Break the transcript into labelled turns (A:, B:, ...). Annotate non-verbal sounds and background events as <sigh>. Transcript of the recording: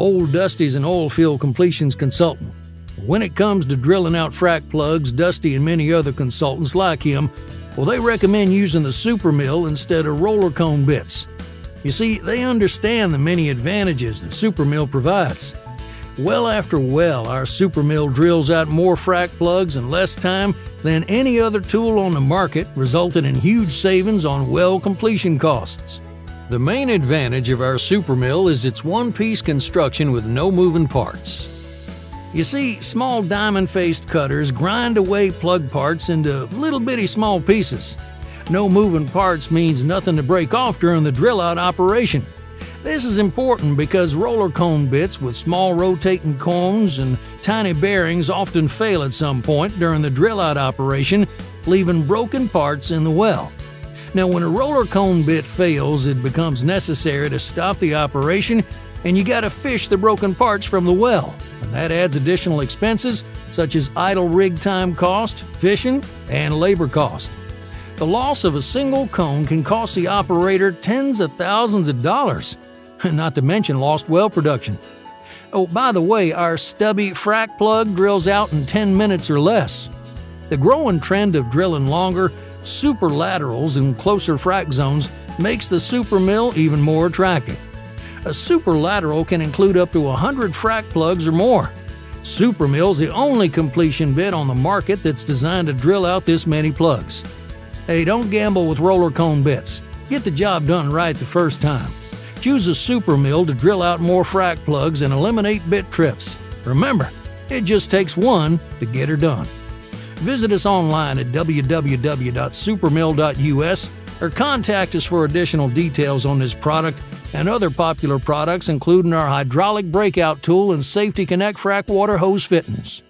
A: Old Dusty's an oil field completions consultant. When it comes to drilling out frac plugs, Dusty and many other consultants like him, well, they recommend using the super mill instead of roller cone bits. You see, they understand the many advantages the super mill provides. Well after well, our super mill drills out more frac plugs in less time than any other tool on the market, resulting in huge savings on well completion costs. The main advantage of our Supermill is its one-piece construction with no moving parts. You see, small diamond-faced cutters grind away plug parts into little bitty small pieces. No moving parts means nothing to break off during the drill out operation. This is important because roller cone bits with small rotating cones and tiny bearings often fail at some point during the drill out operation, leaving broken parts in the well. Now, when a roller cone bit fails, it becomes necessary to stop the operation and you gotta fish the broken parts from the well. And that adds additional expenses such as idle rig time cost, fishing, and labor cost. The loss of a single cone can cost the operator tens of thousands of dollars, and <laughs> not to mention lost well production. Oh, by the way, our stubby frac plug drills out in 10 minutes or less. The growing trend of drilling longer super laterals in closer frac zones makes the super mill even more attractive. A super lateral can include up to 100 frac plugs or more. Super Mill's the only completion bit on the market that's designed to drill out this many plugs. Hey, don't gamble with roller cone bits. Get the job done right the first time. Choose a super mill to drill out more frac plugs and eliminate bit trips. Remember, it just takes one to get her done. Visit us online at www.supermill.us or contact us for additional details on this product and other popular products, including our hydraulic breakout tool and Safety Connect frac water hose fittings.